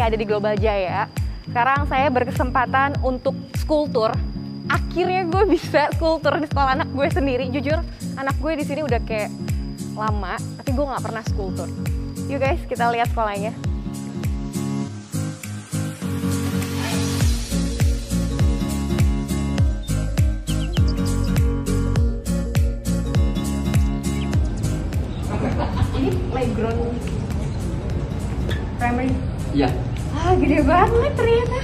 ada di Global Jaya. Sekarang saya berkesempatan untuk school tour. Akhirnya gue bisa school tour di sekolah anak gue sendiri. Jujur, anak gue di sini udah kayak lama, tapi gue nggak pernah school tour. Yuk guys, kita lihat sekolahnya. Ini playground primary Iya. Ah, gede banget ternyata.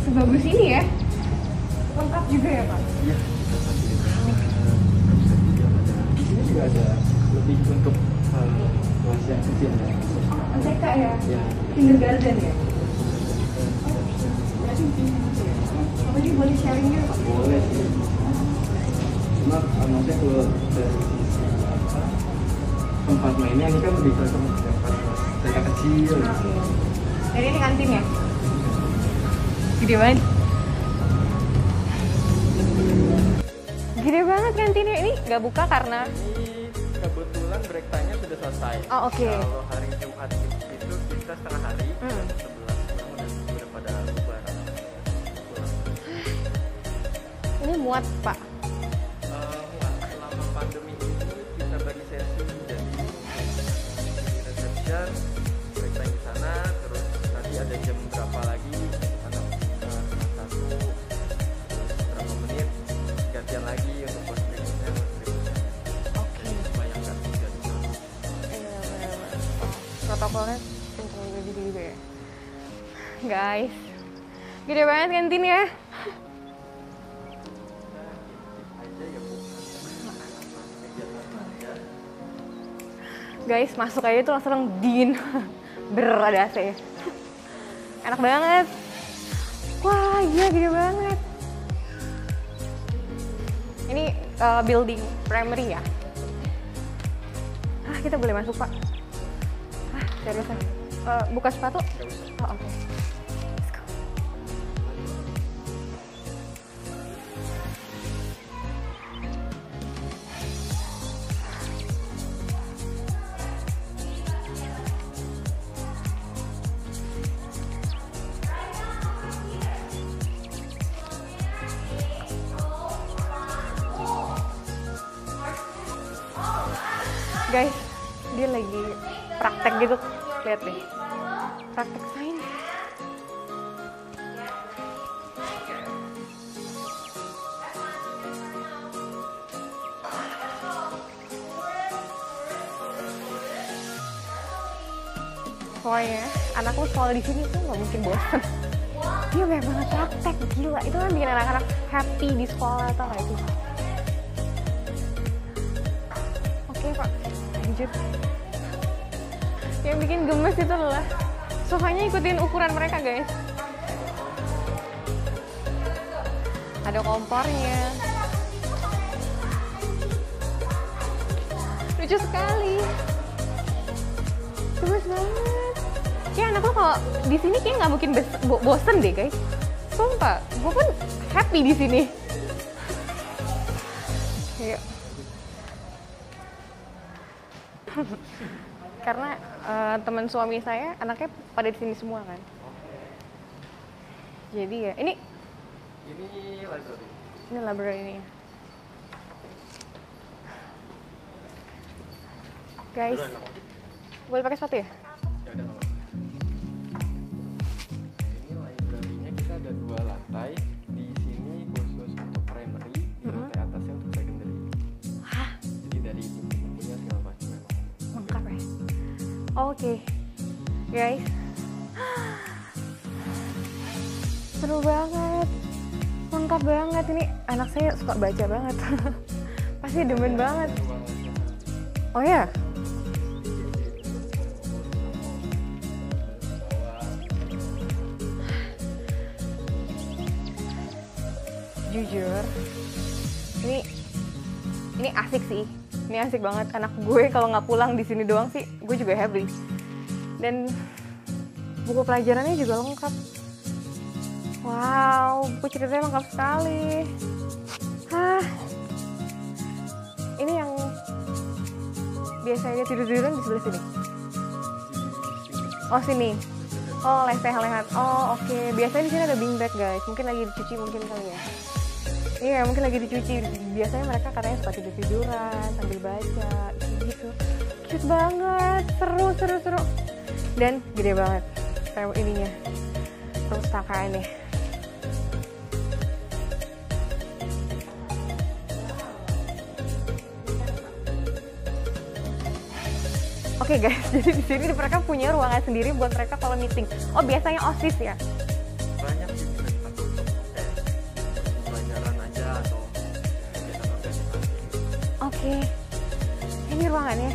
Sebagus ini ya. Lengkap juga ya, Pak? Iya. Di sini juga ada lebih untuk eh, kelas yang kecil ya. Oh, MTK ya? Ya. Kindergarten ya? Apa ini boleh sharing ya, Pak? Boleh sih. Cuma maksudnya kalau dari tempat mainnya ini kan lebih ke tempat TK kecil. Oke. Dan ini kantin ya? Gede banget. Gede banget kantinnya. Ini nggak buka karena... Ini kebetulan break time-nya sudah selesai. Oh, oke. Kalau hari Jumat itu kita setengah hari, Hmm. jam 11 orang udah, udah pada bubar. Ini muat, Pak. Ada jam berapa lagi anak eh, satu, terus berapa menit gantian lagi untuk kelas berikutnya. Oke. Nggak tiga bener-bener. protokolnya kenceng juga gitu juga ya guys gede banget kantinnya aja ya guys masuk aja tuh langsung dingin ber ada AC enak banget. Wah gila gede banget. Ini uh, building primary ya? Ah kita boleh masuk pak. Ah seriusan. Eh, buka sepatu? Oh oke. Let's anakku sekolah di sini tuh nggak mungkin bosan. Dia banyak banget praktek gila. Itu kan bikin anak-anak happy di sekolah atau kayak itu? Oke pak. Lanjut. Yang bikin gemes itu adalah sofanya ikutin ukuran mereka guys. Ada kompornya. Lucu sekali. Gemes banget kayak anak lo kalau di sini kayak nggak mungkin bo- bosen deh guys. Sumpah gue pun happy di sini. Kayak karena eh, teman suami saya anaknya pada di sini semua kan. Jadi ya ini ini library ini library ini. Guys boleh pakai sepatu ya oke. Guys. Seru banget. Lengkap banget. Ini anak saya suka baca banget. Pasti demen banget. oh ya jujur ini ini asik sih ini asik banget anak gue kalau nggak pulang di sini doang sih gue juga happy dan buku pelajarannya juga lengkap wow buku ceritanya lengkap sekali hah ini yang biasanya tidur tiduran di sebelah sini Oh sini. Oh lesehan-lesehan. Oh oke. Biasanya di sini ada beanbag guys. Mungkin lagi dicuci mungkin kali ya. Iya mungkin lagi dicuci. Biasanya mereka katanya suka tidur tiduran sambil baca gitu. Cute banget. Seru seru seru. Dan gede banget. Kayak ininya. Perpustakaannya. Oke guys, jadi di sini mereka punya ruangan sendiri buat mereka kalau meeting. Oh biasanya osis ya? Ini ruangannya.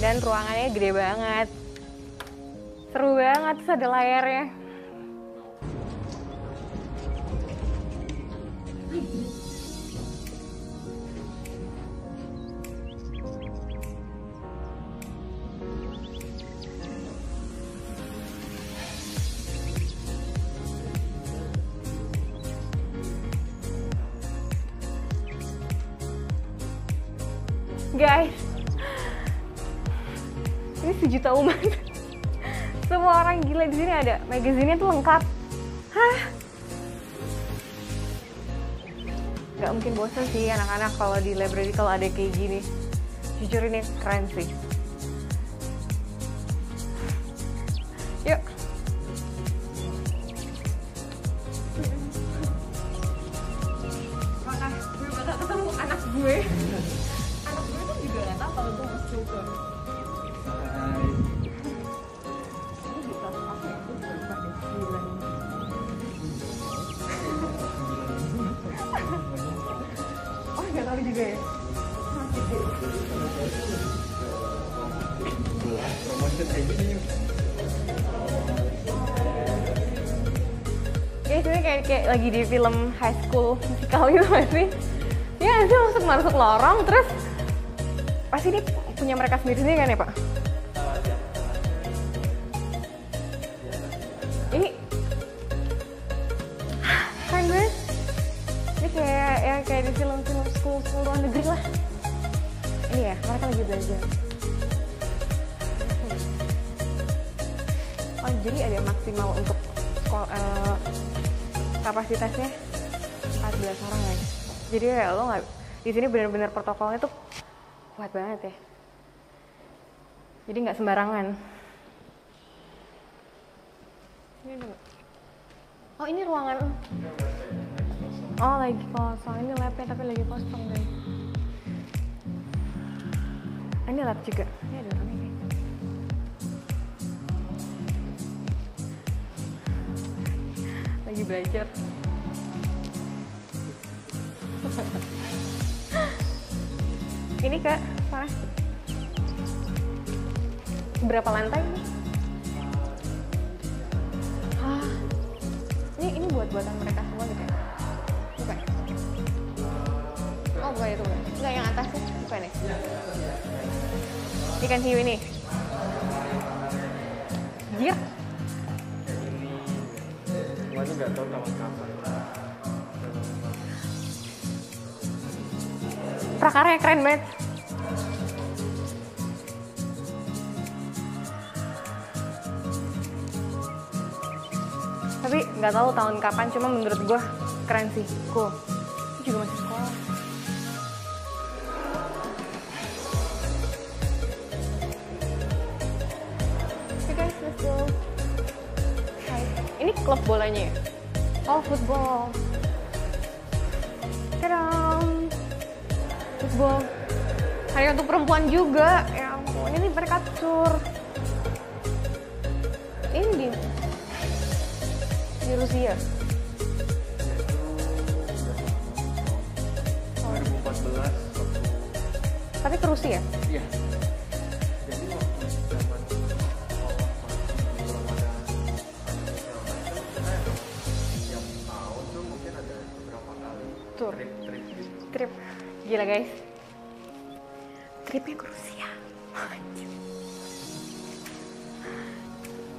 Dan ruangannya gede banget. Seru banget, ada layarnya. Sini ada. Magazinnya tuh lengkap. Hah? Gak mungkin bosan sih anak-anak kalau di library kalau ada kayak gini. Jujur ini keren sih. Film high school musical gitu gak sih? Ya itu masuk masuk lorong terus pasti ini punya mereka sendiri sendiri kan ya pak? Ini keren banget. Ini kayak ya kayak di film-film school school luar negeri lah. Ini ya mereka lagi belajar. Oh jadi ada maksimal untuk sekolah eh, kapasitasnya 14 orang ya. Jadi ya lo nggak di sini benar-benar protokolnya tuh kuat banget ya. Jadi nggak sembarangan. Oh ini ruangan. Oh lagi kosong. Ini labnya tapi lagi kosong guys. Ah, Ini lab juga. Ini ada orangnya. Lagi belajar. ini kak, mana? Berapa lantai ini? Ah, ini ini buat buatan mereka semua gitu ya? Bukan? Oh bukan itu bukan? Enggak yang atas sih, bukan ya? Ikan hiu ini. Jir, semuanya nggak tahu tahun kapan prakarnya keren banget. Tapi nggak tahu tahun kapan, cuma menurut gua keren sih, cool. Juga masih sekolah. Klub bolanya ya? Oh, football. Tadam. Football. Hanya untuk perempuan juga. Ya ampun, ini mereka tur. Ini di di Rusia. itu 2014 waktu Tapi ke Rusia. iya Gila guys. Tripnya ke Rusia.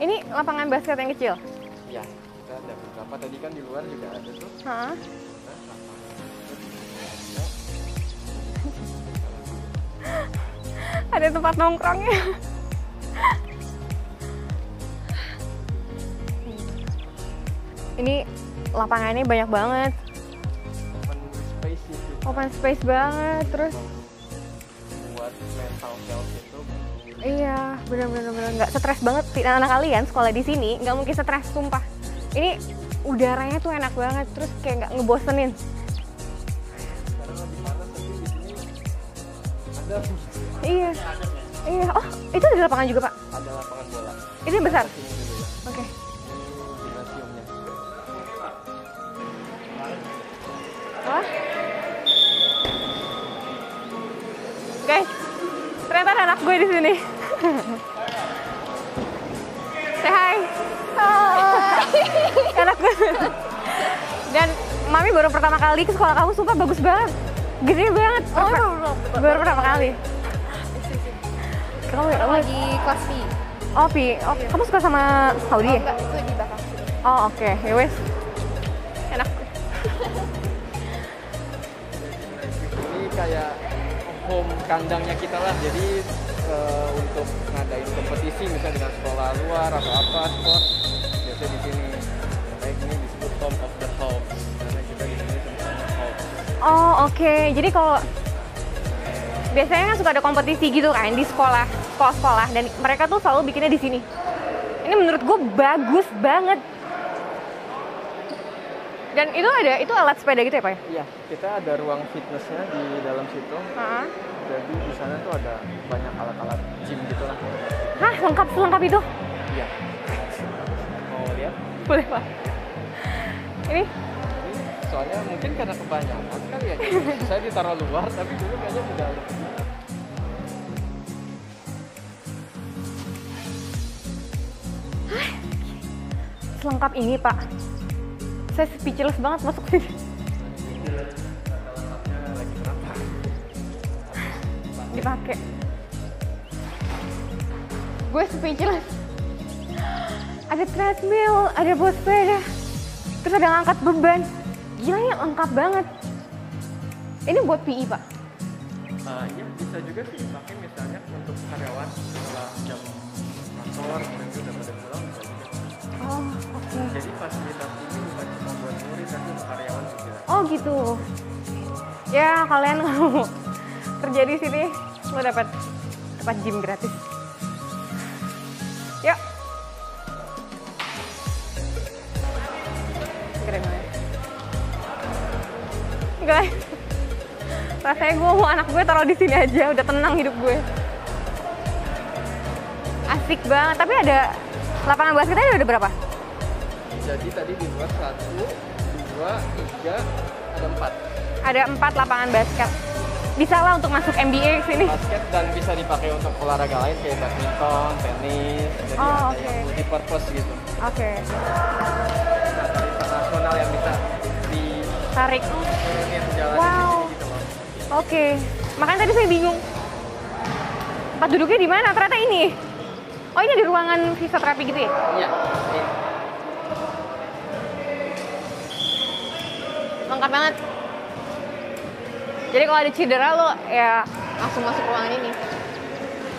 Ini lapangan basket yang kecil? Iya, kita ada beberapa. Tadi kan di luar juga ada tuh. Hah? ada tempat nongkrongnya. Ini lapangannya banyak banget open space banget. Terus buat mental health itu iya, bener-bener bener nggak stres banget. Anak kalian sekolah di sini nggak mungkin stres, sumpah. Ini udaranya tuh enak banget, terus kayak nggak ngebosenin. ada Iya, iya. Oh, itu ada lapangan juga pak? ada lapangan bola yang besar? Oke. ini Guys, ternyata ada anak gue di sini. Say hi. anak gue. Dan Mami baru pertama kali ke sekolah kamu, sumpah bagus banget. Gede banget. Oh, Baru- belum, belum. baru pertama kali. Kamu, kamu lagi kelas B. oh, Pi, oh, kamu suka sama Saudi ya? Enggak, itu di belakang sini. Oh, oke. Ya wes. Enak. ini kayak home kandangnya kita lah. Jadi eh, untuk ngadain kompetisi misalnya dengan sekolah luar atau apa sport biasanya di sini. Baik ini disebut Tom of the House karena kita di sini sebenarnya house Oh oke, jadi kalau biasanya kan suka ada kompetisi gitu kan di sekolah, sekolah-sekolah. Dan mereka tuh selalu bikinnya di sini. Ini menurut gue bagus banget. Dan itu ada, itu alat sepeda gitu ya pak? ya? iya kita ada ruang fitnessnya di dalam situ Hah? jadi di sana tuh ada banyak alat-alat gym gitu lah Hah, lengkap selengkap itu? iya mau lihat Boleh pak? Ini ini soalnya mungkin karena kebanyakan kali ya saya ditaruh luar tapi dulu kayaknya di dalam selengkap ini pak. Saya speechless banget masuk sini. dipakai. Gue speechless. Ada treadmill, ada buat sepeda, terus ada ngangkat beban. Gila ya lengkap banget. Ini buat PI pak. Uh, iya bisa juga sih dipakai misalnya untuk karyawan setelah jam kantor mereka udah pada pulang. Oh. Jadi fasilitas ini bukan cuma buat murid tapi untuk karyawan juga. Oh gitu. Ya kalian mau kerja di sini, lo dapat dapat gym gratis. Yuk. Keren banget. Guys, rasanya gue mau anak gue taruh di sini aja, udah tenang hidup gue. Asik banget, tapi ada lapangan basketnya ada berapa? Jadi tadi dibuat satu, dua, tiga, ada empat. Ada empat lapangan basket. Bisa lah untuk masuk NBA sini. Basket dan bisa dipakai untuk olahraga lain kayak badminton, tenis. Jadi Oh, ada oke. yang multi purpose gitu. Oke, Nah, dari internasional yang bisa tarik. diturunin jalan Wow. gitu. Oke, makanya tadi saya bingung. Tempat duduknya di mana? Ternyata ini. Oh ini di ruangan fisioterapi gitu ya? Iya. Lengkap banget. Jadi kalau ada cedera lo ya langsung masuk ruangan ini.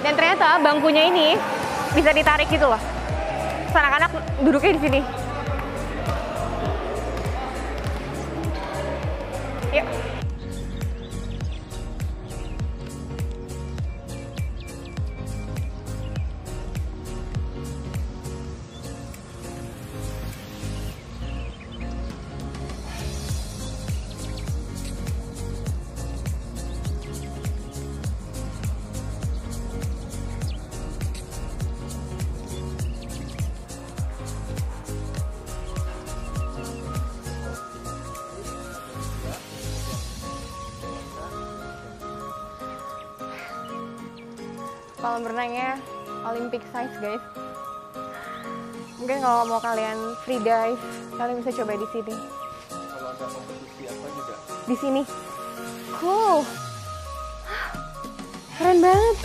Dan ternyata bangkunya ini bisa ditarik gitu loh. Anak-anak duduknya di sini. Yuk. Kolam renangnya Olympic size guys. Mungkin kalau mau kalian free dive, kalian bisa coba di sini. Kalau ada kompetisi apa juga. Di sini. Cool. Keren banget.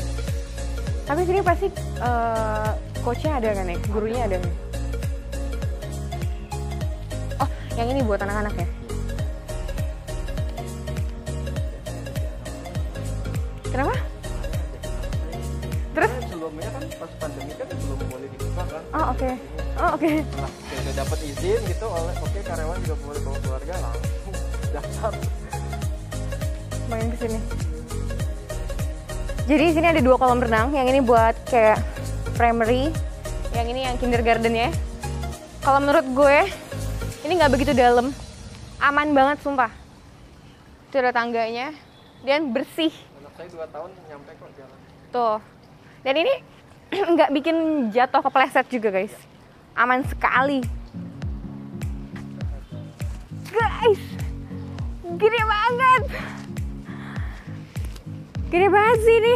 Tapi sini pasti eh, coachnya ada kan ya? Gurunya ada kan? Oh, yang ini buat anak-anak ya? Pandemi kan belum boleh dibuka kan Oh oke. Oh oke. Nah, kayak udah dapat izin gitu oleh oke karyawan juga boleh bawa keluarga langsung daftar. Main ke sini. Jadi di sini ada dua kolam renang. Yang ini buat kayak primary, yang ini yang kindergarten ya. Kalau menurut gue, ini nggak begitu dalam, aman banget sumpah. Itu ada tangganya dan bersih. Anak saya 2 tahun nyampe kok jalan. Tuh. Dan ini nggak bikin jatuh kepleset juga guys. Aman sekali. Guys, gede banget. Gede banget sih ini.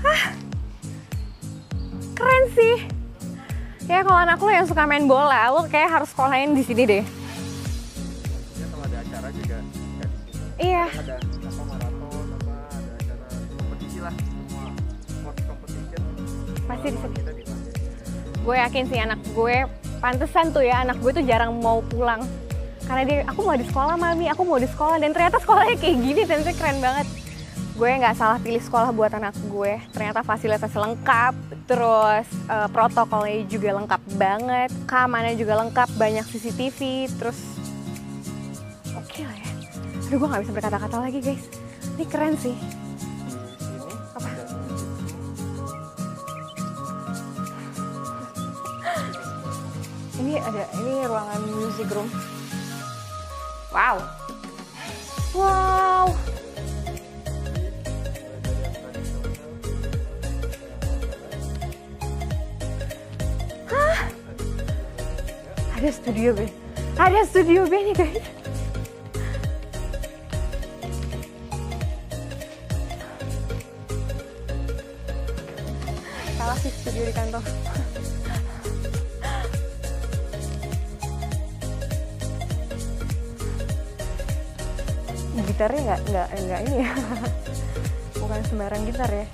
Hah. Keren sih. Ya kalau anak lo yang suka main bola, lo kayak harus sekolahin di sini deh. Ya kalau ada acara juga kayak di sini. Iya. Ada Pasti di sini. Gue yakin sih anak gue pantesan tuh ya anak gue tuh jarang mau pulang. Karena dia aku mau di sekolah mami. Aku mau di sekolah. Dan ternyata sekolahnya kayak gini dan keren banget. Gue nggak salah pilih sekolah buat anak gue. Ternyata fasilitas lengkap terus eh, protokolnya juga lengkap banget keamanannya juga lengkap banyak CCTV terus oke lah ya. Aduh gue nggak bisa berkata-kata lagi guys. Ini keren sih Ada ini ruangan music room. Wow. Wow. Hah? Ada studio B. Ada studio B nih guys. Salah sih studio di kantor. Gitarnya nggak nggak nggak ini ya. Bukan sembarang gitar ya.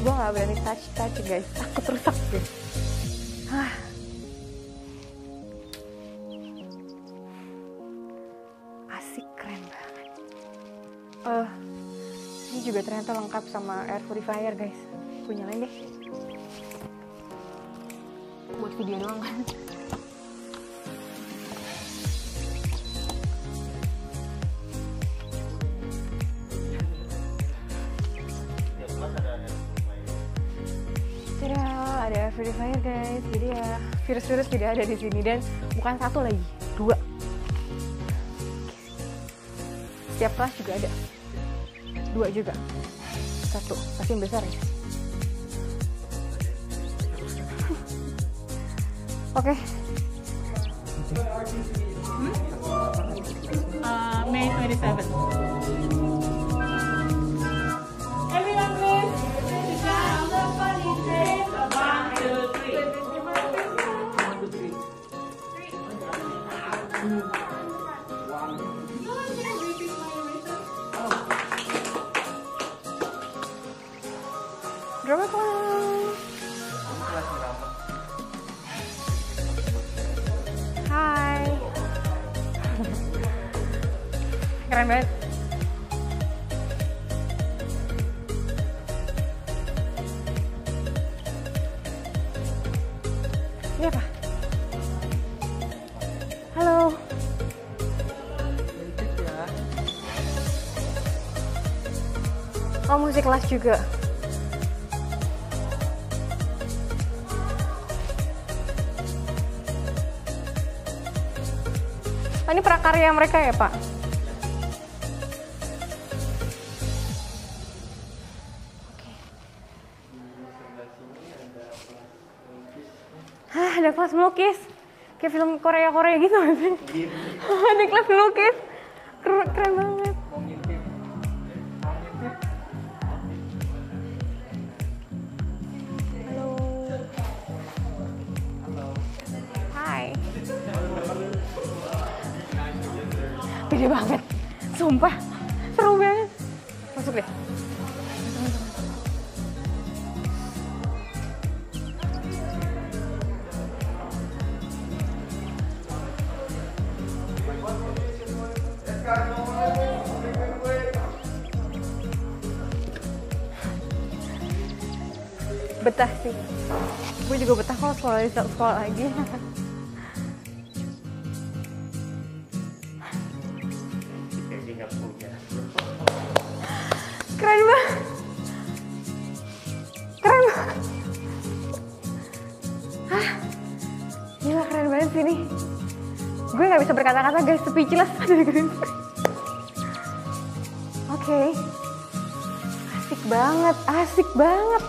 Gue nggak berani touch touch guys. Takut rusak deh Hah. asik keren banget. Eh ini juga ternyata lengkap sama air purifier guys. Gue nyalain deh. Buat video doang kan Tada, ada air purifier guys. Jadi ya virus-virus tidak ada di sini dan bukan satu lagi, dua. Setiap kelas juga ada. Dua juga. Satu, pasti yang besar ya. Oke, uh, May 27. Everyone please. Hai. Keren banget. Kelas juga. Oh, ini prakarya mereka ya, Pak? Hah, ada kelas melukis. Kayak film Korea-Korea gitu. ada kelas melukis. Keren, keren banget. Gede banget. Sumpah. Seru banget. Masuk deh. betah sih gue juga betah kalau sekolah sekolah lagi gue nggak bisa berkata-kata guys. Speechless. Oke. Asik banget. Asik banget.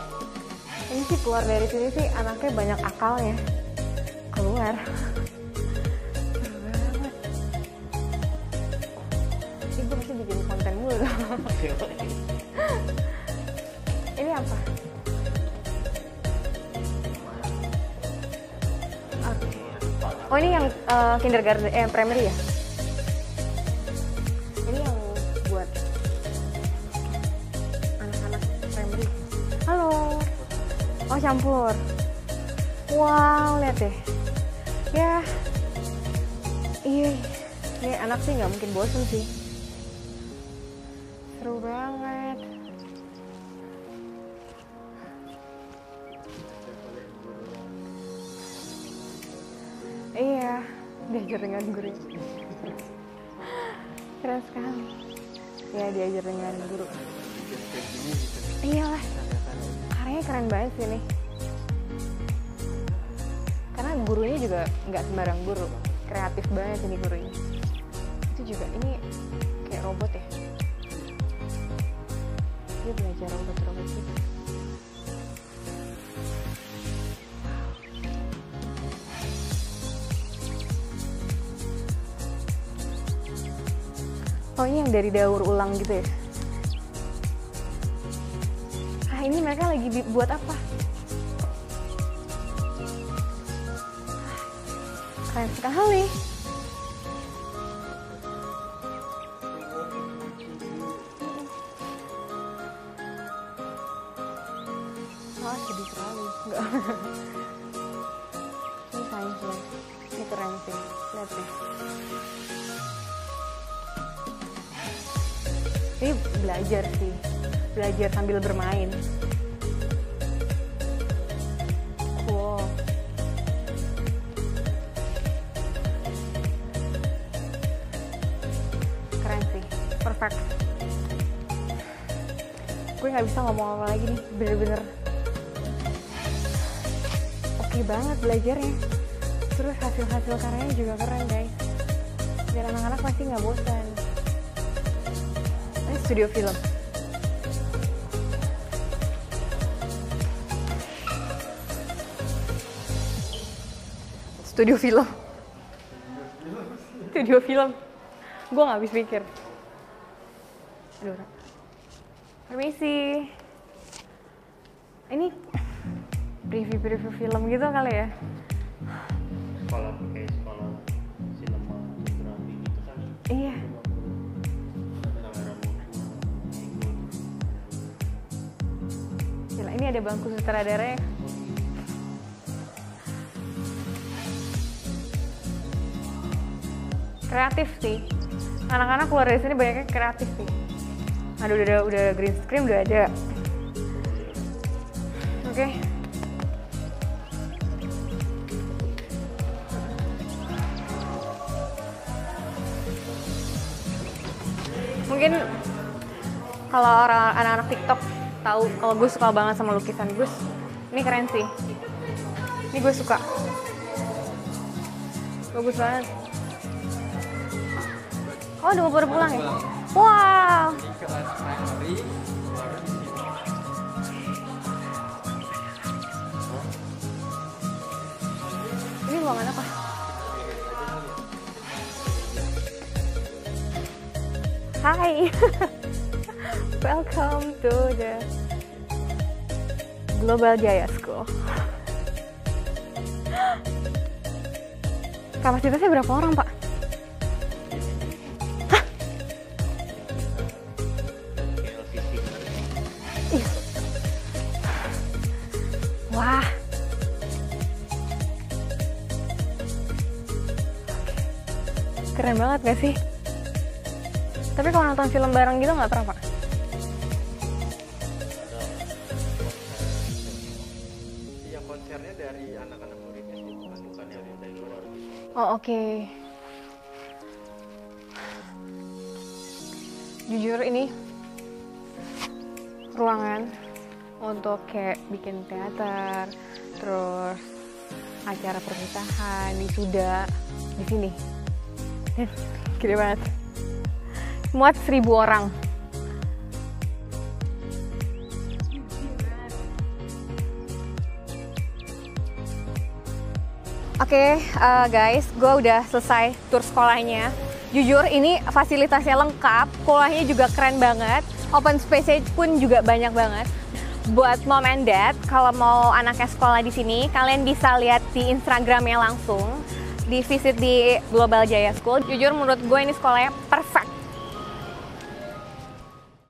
Ini sih keluar dari sini sih anaknya banyak akalnya. Keluar. Ini gue mesti bikin konten mulu. Ini apa? Oh ini yang eh, kindergarten, eh primary ya? Ini yang buat anak-anak primary. Halo. Oh campur. Wow, lihat deh. Ya. Iya. Ini anak sih nggak mungkin bosen sih. Seru banget. Diajar dengan guru. Keren sekali. Iya, diajar dengan guru. Iyalah, karyanya keren banget sih nih. Karena gurunya juga nggak sembarang guru, kreatif banget ini gurunya. Itu juga ini kayak robot ya. Dia belajar robot-robot gitu. Oh ini yang dari daur ulang gitu ya? Ah ini mereka lagi buat apa? Keren sekali. Belajar sambil bermain. Cool. Keren sih, perfect. Gue nggak bisa ngomong apa lagi nih, bener-bener oke banget belajarnya. Terus hasil-hasil karyanya juga keren guys. Biar anak-anak pasti nggak bosan. Ini studio film. Studio film. Studio film. Gue nggak habis pikir. Aduh. Permisi. Ini preview-preview film gitu kali ya? Sekolah kayak sekolah gitu kan. Iya. Gila, ini ada bangku sutradaranya. Kreatif sih. Anak-anak keluar dari sini banyaknya kreatif sih. Aduh, udah, udah, green screen udah ada. Oke. Mungkin kalau orang anak-anak TikTok tahu kalau gue suka banget sama lukisan Gus. Ini keren sih. Ini gue suka. Bagus banget. Oh, udah mau baru pulang ya? Wow. Ini ruangan apa? Hai. Welcome to the Global Jaya School. Kapasitasnya berapa orang, Pak? Gak sih? Tapi kalau nonton film bareng gitu nggak pernah, Pak? konsernya dari anak-anak muridnya sih bukan bukan yang dari luar gitu Oh oke. Jujur ini ruangan untuk kayak bikin teater, terus acara pernikahan, wisuda di sini. Gede banget. Muat seribu orang. Oke eh, guys, gue udah selesai tur sekolahnya. Jujur ini fasilitasnya lengkap, sekolahnya juga keren banget. Open space pun juga banyak banget. Buat mom and dad, kalau mau anaknya sekolah di sini, kalian bisa lihat di Instagramnya langsung. Di visit di Global Jaya School. Jujur menurut gue ini sekolahnya